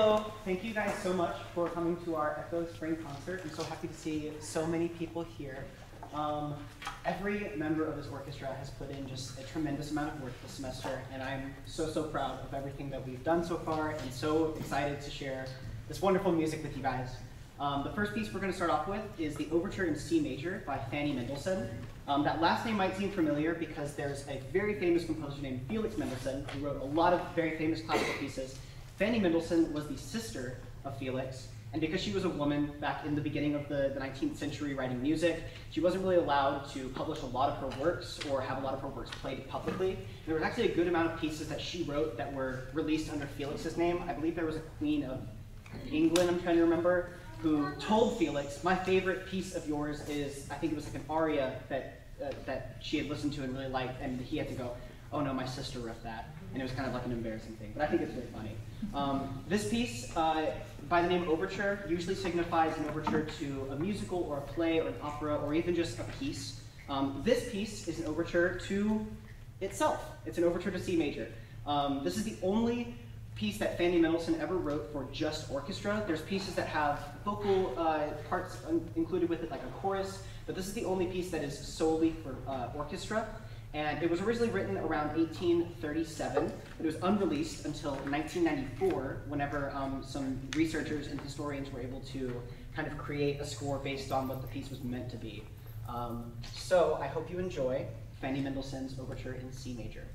Hello, thank you guys so much for coming to our EChO Spring concert. I'm so happy to see so many people here. Um, every member of this orchestra has put in just a tremendous amount of work this semester, and I'm so, so proud of everything that we've done so far, and so excited to share this wonderful music with you guys. Um, the first piece we're going to start off with is the Overture in C Major by Fanny Mendelssohn. Um, that last name might seem familiar because there's a very famous composer named Felix Mendelssohn who wrote a lot of very famous classical pieces. Fanny Mendelssohn was the sister of Felix, and because she was a woman back in the beginning of the, the 19th century writing music, she wasn't really allowed to publish a lot of her works or have a lot of her works played publicly. There was actually a good amount of pieces that she wrote that were released under Felix's name. I believe there was a queen of England, I'm trying to remember, who told Felix, my favorite piece of yours is, I think it was like an aria that, uh, that she had listened to and really liked, and he had to go, oh no, my sister wrote that. And it was kind of like an embarrassing thing, but I think it's really funny. Um, this piece, uh, by the name overture, usually signifies an overture to a musical or a play or an opera or even just a piece. Um, this piece is an overture to itself. It's an overture to C major. Um, this is the only piece that Fanny Mendelssohn ever wrote for just orchestra. There's pieces that have vocal uh, parts included with it, like a chorus, but this is the only piece that is solely for uh, orchestra. And it was originally written around 1837, but it was unreleased until 1994, whenever um, some researchers and historians were able to kind of create a score based on what the piece was meant to be. Um, so I hope you enjoy Fanny Mendelssohn's Overture in C major.